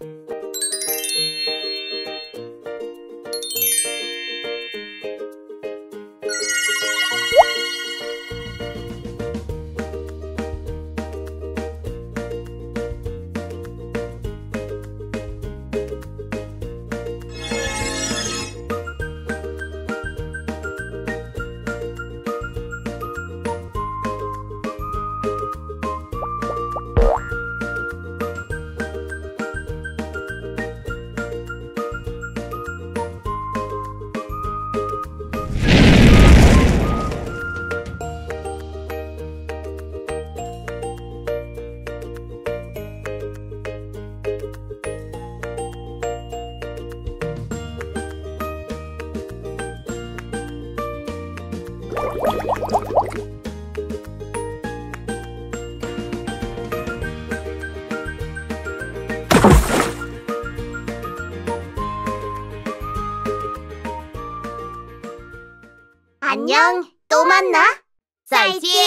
Bye. 안녕, 또 만나. 再见。